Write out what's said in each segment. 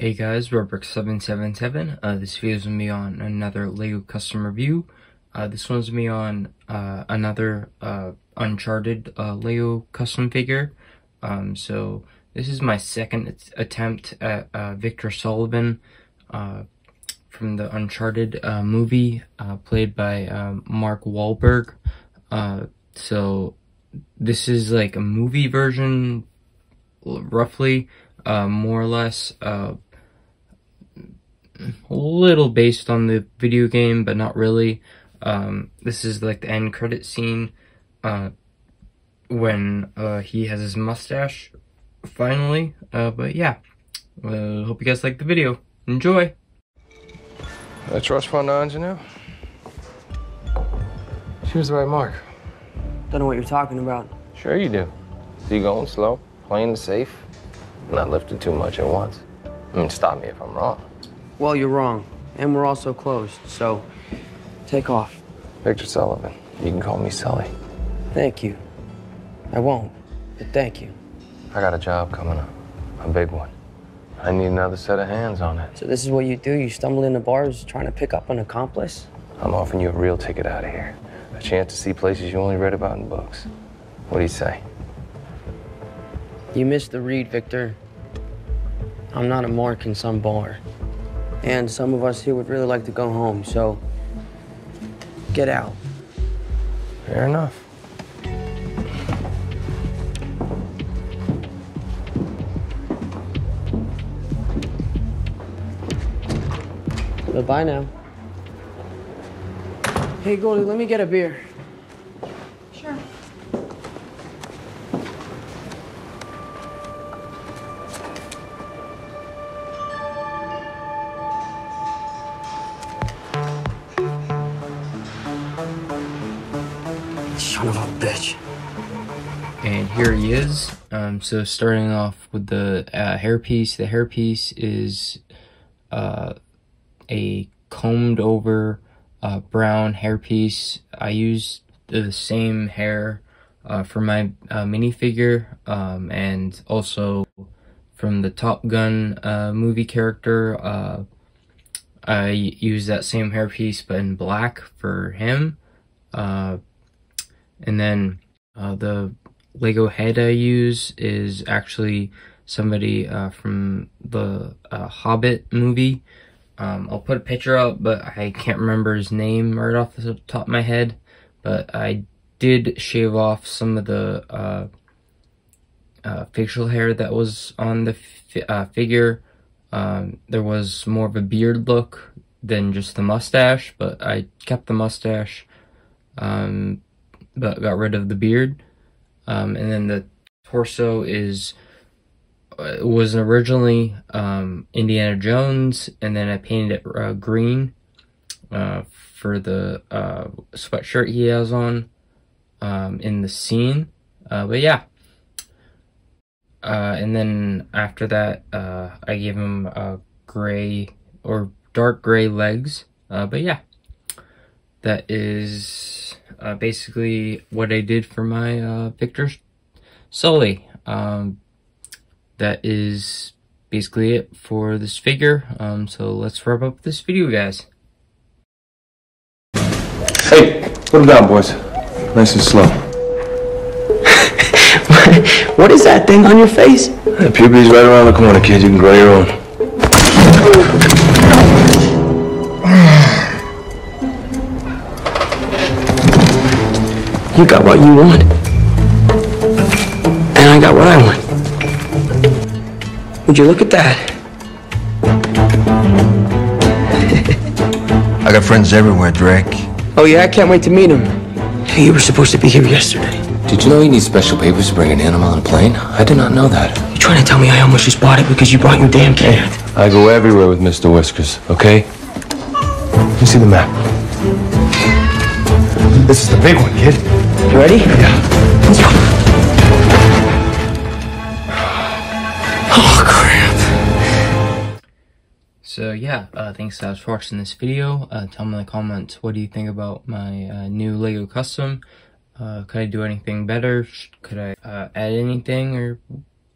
Hey guys, Red brick777. Uh, this video is going to be on another LEGO custom review. Uh, this one's going to be on uh, another uh, Uncharted uh, LEGO custom figure. Um, so this is my second attempt at uh, Victor Sullivan from the Uncharted movie, played by um, Mark Wahlberg. so this is like a movie version, roughly, more or less a little based on the video game, but not really. Um, this is like the end credit scene uh, when uh, he has his mustache finally. Uh, but yeah, uh, hope you guys like the video. Enjoy! A trust fund engineer? She was the right mark. Don't know what you're talking about. Sure you do. See going slow, playing it safe, not lifting too much at once. I mean, stop me if I'm wrong. Well, you're wrong. And we're also closed, so take off. Victor Sullivan. You can call me Sully. Thank you. I won't, but thank you. I got a job coming up. A big one. I need another set of hands on it. So this is what you do? You stumble into bars trying to pick up an accomplice? I'm offering you a real ticket out of here. A chance to see places you only read about in books. What do you say? You missed the read, Victor. I'm not a mark in some bar. And some of us here would really like to go home, so get out. Fair enough. Goodbye now. Hey, Goldie, let me get a beer. Son of a bitch. And here he is. Um, so starting off with the uh, hairpiece. The hairpiece is uh, a combed over uh, brown hairpiece. I used the same hair uh, for my uh, minifigure um, and also from the Top Gun uh, movie character. Uh, I used that same hairpiece but in black for him. Uh, and then uh, the Lego head I use is actually somebody uh, from the uh, Hobbit movie. Um, I'll put a picture up, but I can't remember his name right off the top of my head. But I did shave off some of the uh, uh, facial hair that was on the uh, figure. Um, there was more of a beard look than just the mustache, but I kept the mustache. Um, but got rid of the beard. Um, and then the torso is uh, was originally um, Indiana Jones, and then I painted it uh, green uh, for the uh, sweatshirt he has on um, in the scene. Uh, but yeah. Uh, and then after that, I gave him gray or dark gray legs. but yeah, that is uh, basically what I did for my uh, Victor Sully. Um, that is basically it for this figure. Um, so let's wrap up this video, guys. Hey, put him down, boys. Nice and slow. what is that thing on your face? The puberty's right around the corner, kid. You can grow your own. You got what you want. And I got what I want. Would you look at that? I got friends everywhere, Drake. Oh yeah, I can't wait to meet him. You were supposed to be here yesterday. Did you know you need special papers to bring an animal on a plane? I did not know that. You trying to tell me I almost just bought it because you brought your damn cat? I go everywhere with Mr. Whiskers, okay? Let me see the map. This is the big one, kid. You ready? Yeah. Let's go. Oh, crap. So yeah, uh, thanks guys for watching this video. Uh, tell me in the comments what do you think about my uh, new LEGO Custom. Uh, could I do anything better? Could I uh, add anything or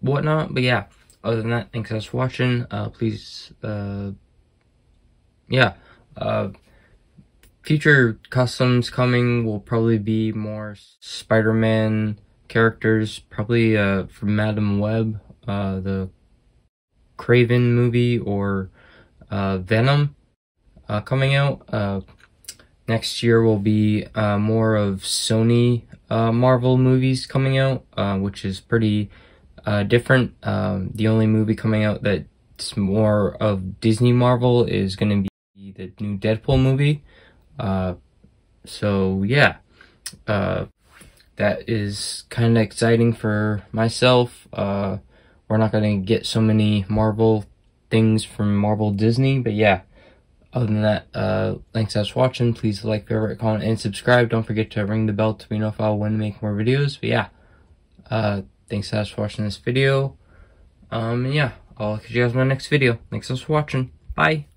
whatnot? But yeah, other than that, thanks guys for watching. Uh, please, uh, yeah, uh, future customs coming will probably be more Spider-Man characters, probably uh, from Madame Web, uh, the Kraven movie, or uh, Venom uh, coming out. Uh, next year will be uh, more of Sony uh, Marvel movies coming out, uh, which is pretty uh, different. Um, the only movie coming out that's more of Disney Marvel is going to be the new Deadpool movie. Uh, so yeah, uh, that is kind of exciting for myself. Uh, we're not going to get so many Marvel things from Marvel Disney, but yeah. Other than that, uh, thanks guys for watching. Please like, favorite, comment, and subscribe. Don't forget to ring the bell to be notified when to make more videos. But yeah, uh, thanks guys for watching this video. Um, yeah, I'll catch you guys in my next video. Thanks guys for watching. Bye.